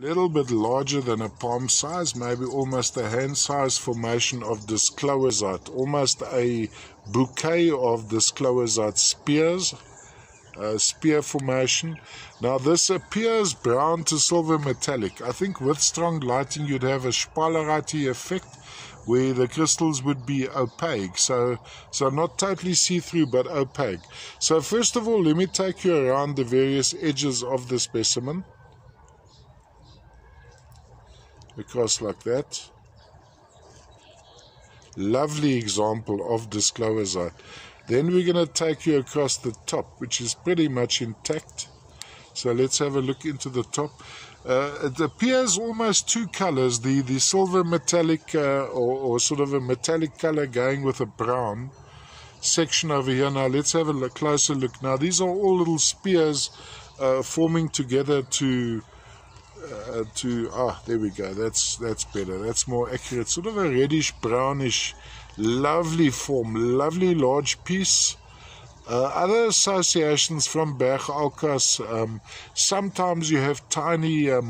little bit larger than a palm size, maybe almost a hand size formation of descloizite, almost a bouquet of descloizite spears, spear formation. Now this appears brown to silver metallic. I think with strong lighting you'd have a spielerite effect where the crystals would be opaque. So, so not totally see-through, but opaque. So first of all, let me take you around the various edges of the specimen. Across like that. Lovely example of descloizite. Then we're going to take you across the top, which is pretty much intact. So let's have a look into the top. Uh, it appears almost two colors the, the silver metallic uh, or, or, sort of a metallic color going with a brown section over here. Now let's have a look, closer look. Now these are all little spears uh, forming together to uh, to ah there we go that's that's better that's more accurate sort of a reddish brownish lovely form lovely large piece uh, other associations from Berg Aukas, um, sometimes you have tiny uh,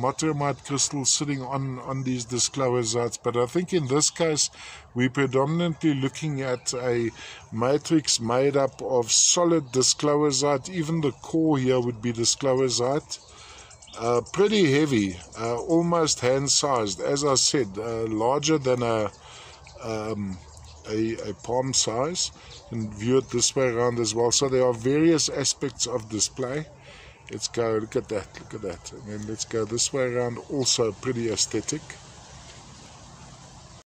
crystals sitting on, on these descloizites, but I think in this case we're predominantly looking at a matrix made up of solid descloizite. Even the core here would be descloizite. Uh, pretty heavy, uh, almost hand-sized. As I said, uh, larger than a... Um, a, a palm size and view it this way around as well. So there are various aspects of display. Let's go, look at that, look at that. And then let's go this way around, also pretty aesthetic.